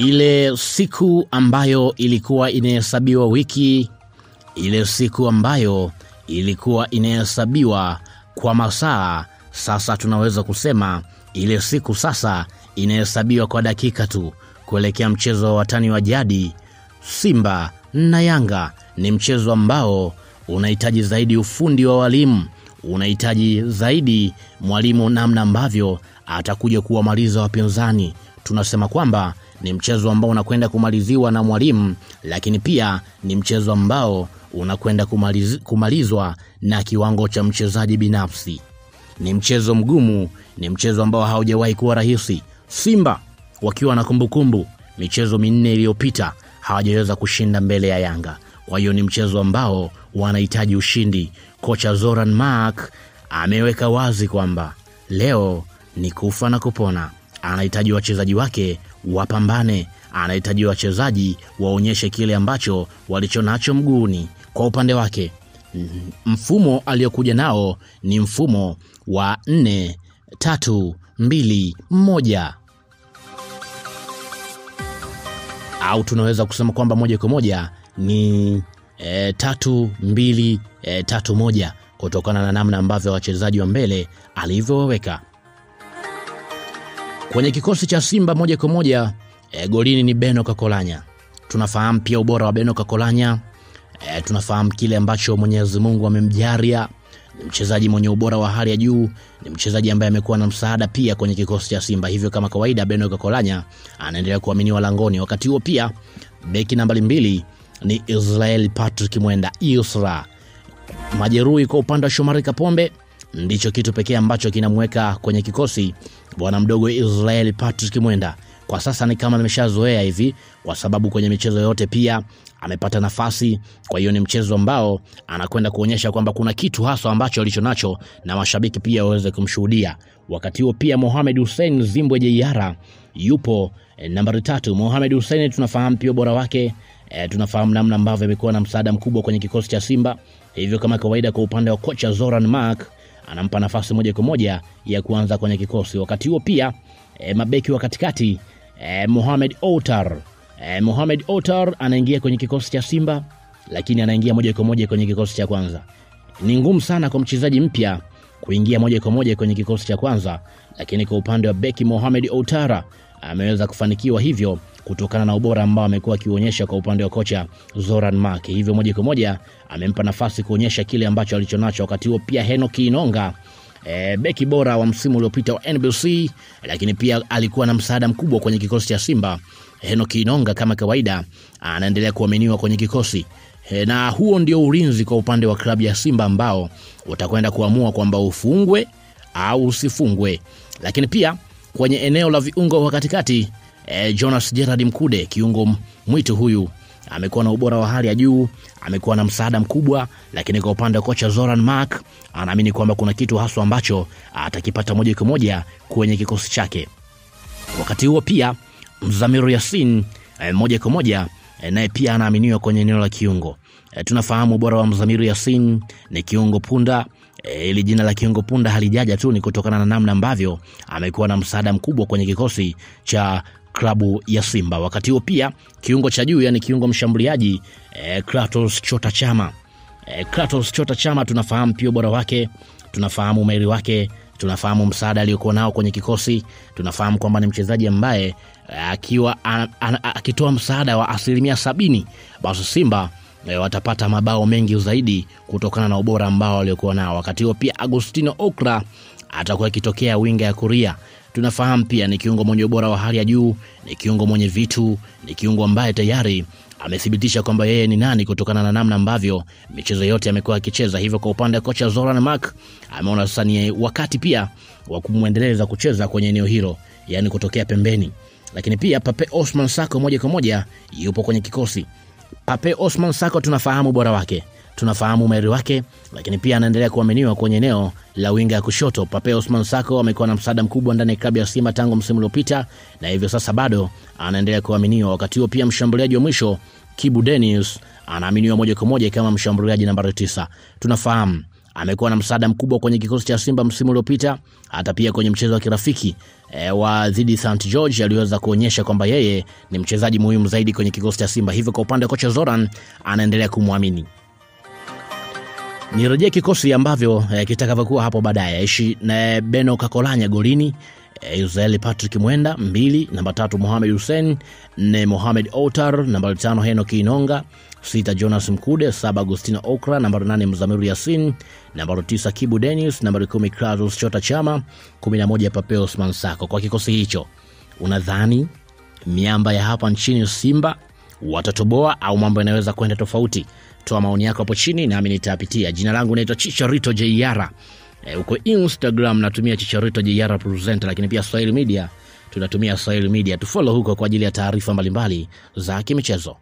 ile siku ambayo ilikuwa inahesabiwa wiki, ile siku ambayo ilikuwa inahesabiwa kwa masaa, sasa tunaweza kusema ile siku sasa inahesabiwa kwa dakika tu kuelekea mchezo wa watani wa jadi Simba na Yanga. Ni mchezo ambao unahitaji zaidi ufundi wa walimu, unahitaji zaidi mwalimu, namna ambavyo atakuja kuwamaliza wapinzani. Tunasema kwamba ni mchezo ambao unakwenda kumaliziwa na mwalimu, lakini pia ni mchezo ambao unakwenda kumaliz, kumalizwa na kiwango cha mchezaji binafsi. Ni mchezo mgumu, ni mchezo ambao haujawahi kuwa rahisi. Simba wakiwa na kumbukumbu, michezo minne iliyopita hawajaweza kushinda mbele ya Yanga. Kwa hiyo ni mchezo ambao wanahitaji ushindi. Kocha Zoran Mark ameweka wazi kwamba leo ni kufa na kupona. Anahitaji wachezaji wake wapambane, anahitaji wachezaji waonyeshe kile ambacho walicho nacho mguuni. Kwa upande wake mfumo aliyokuja nao ni mfumo wa nne tatu mbili moja. Au tunaweza kusema kwamba moja kwa moja ni e, tatu mbili e, tatu moja kutokana na namna ambavyo wachezaji wa mbele alivyowaweka kwenye kikosi cha Simba moja kwa moja. E, golini ni Beno Kakolanya. Tunafahamu pia ubora wa Beno Kakolanya. E, tunafahamu kile ambacho Mwenyezi Mungu amemjaria. Ni mchezaji mwenye ubora wa hali ya juu, ni mchezaji ambaye amekuwa na msaada pia kwenye kikosi cha Simba. Hivyo kama kawaida, Beno Kakolanya anaendelea kuaminiwa langoni. Wakati huo pia beki nambari mbili ni Israel Patrick Mwenda Isra. Majeruhi kwa upande wa Shomari Kapombe ndicho kitu pekee ambacho kinamweka kwenye kikosi bwana mdogo Israel Patrick Mwenda. Kwa sasa ni kama nimeshazoea hivi, kwa sababu kwenye michezo yote pia amepata nafasi. Kwa hiyo ni mchezo ambao anakwenda kuonyesha kwamba kuna kitu haswa ambacho alicho nacho na mashabiki pia waweze kumshuhudia. Wakati huo pia Mohamed Hussein Zimbwe Jeiara yupo e, nambari tatu. Mohamed Hussein tunafahamu pia ubora wake e, tunafahamu namna ambavyo amekuwa na msaada mkubwa kwenye kikosi cha Simba. Hivyo kama kawaida, kwa upande wa kocha Zoran Mark anampa nafasi moja kwa moja ya kuanza kwenye kikosi. Wakati huo pia e, mabeki wa katikati e, Mohamed Outar e, Mohamed Outar anaingia kwenye kikosi cha Simba, lakini anaingia moja kwa moja kwenye kikosi cha kwanza. Ni ngumu sana kwa mchezaji mpya kuingia moja kwa moja kwenye kikosi cha kwanza, lakini kwa upande wa beki Mohamed Outara ameweza kufanikiwa hivyo kutokana na ubora ambao amekuwa akionyesha kwa upande wa kocha Zoran Mark. Hivyo moja kwa moja amempa nafasi kuonyesha kile ambacho alichonacho. Wakati huo pia Henok Inonga e, beki bora wa msimu uliopita wa NBC, lakini pia alikuwa na msaada mkubwa kwenye kikosi cha Simba. Henok Inonga kama kawaida anaendelea kuaminiwa kwenye kikosi e, na huo ndio ulinzi kwa upande wa klabu ya Simba ambao utakwenda kuamua kwamba ufungwe au usifungwe, lakini pia kwenye eneo la viungo wa katikati e, Jonas Gerard Mkude kiungo mwitu huyu amekuwa na ubora wa hali ya juu, amekuwa na msaada mkubwa, lakini kwa upande wa kocha Zoran Mark anaamini kwamba kuna kitu haswa ambacho atakipata moja kwa moja kwenye kikosi chake. Wakati huo pia Mzamiru Yasin e, moja kwa moja e, naye pia anaaminiwa kwenye eneo la kiungo. E, tunafahamu ubora wa Mzamiru Yasin ni kiungo punda ili jina la kiungo punda halijaja tu, ni kutokana na namna ambavyo amekuwa na msaada mkubwa kwenye kikosi cha klabu ya Simba. Wakati huo pia kiungo cha juu, yani kiungo mshambuliaji e, Kratos Chota Chama e, Kratos Chota Chama tunafahamu pia ubora wake, tunafahamu umahiri wake, tunafahamu msaada aliyokuwa nao kwenye kikosi, tunafahamu kwamba ni mchezaji ambaye akiwa akitoa msaada wa asilimia sabini basi Simba e, watapata mabao mengi zaidi kutokana na ubora ambao waliokuwa nao. Wakati huo pia Agustino Okra atakuwa akitokea winga ya kuria tunafahamu pia ni kiungo mwenye ubora wa hali ya juu, ni kiungo mwenye vitu, ni kiungo ambaye tayari amethibitisha kwamba yeye ni nani kutokana na namna ambavyo michezo yote amekuwa akicheza. Hivyo kwa upande wa kocha Zoran Mark ameona sasa ni wakati pia wa kumwendeleza kucheza kwenye eneo hilo, yaani kutokea pembeni. Lakini pia Pape Osman Sako moja kwa moja yupo kwenye kikosi. Pape Osman Sako tunafahamu bora wake tunafahamu umahiri wake, lakini pia anaendelea kuaminiwa kwenye eneo la winga ya kushoto. Pape Osman Sako amekuwa na msaada mkubwa ndani ya klabu ya Simba tangu msimu uliopita, na hivyo sasa bado anaendelea kuaminiwa. Wakati huo pia mshambuliaji wa mwisho Kibu Dennis anaaminiwa moja kwa moja kama mshambuliaji nambari tisa. Tunafahamu amekuwa na msaada mkubwa kwenye kikosi cha Simba msimu uliopita, hata pia kwenye mchezo wa kirafiki e, wa dhidi St George aliweza kuonyesha kwamba yeye ni mchezaji muhimu zaidi kwenye kikosi cha Simba. Hivyo kwa upande wa kocha Zoran anaendelea kumwamini. Nirejee kikosi ambavyo e, kitakavyokuwa hapo baadaye. Ishi na Beno Kakolanya golini e, Patrick Mwenda mbili, namba tatu Mohamed Hussein, nne Mohamed Otar, namba tano Henok Inonga, sita Jonas Mkude, saba Agustina Okra, namba nane Mzamiru Yasin, nambari tisa Kibu Dennis, nambari kumi Kratos Chota Chama, kumi na moja Papeo Osman Sako. Kwa kikosi hicho unadhani miamba ya hapa nchini Simba watatoboa au mambo yanaweza kwenda tofauti? Toa maoni yako hapo chini nami nitapitia. Jina langu naitwa Chicharito Jeiara. E, uko Instagram natumia Chicharito JR Presenter, lakini pia Swahili Media tunatumia Swahili Media. Tufollow huko kwa ajili ya taarifa mbalimbali za kimichezo.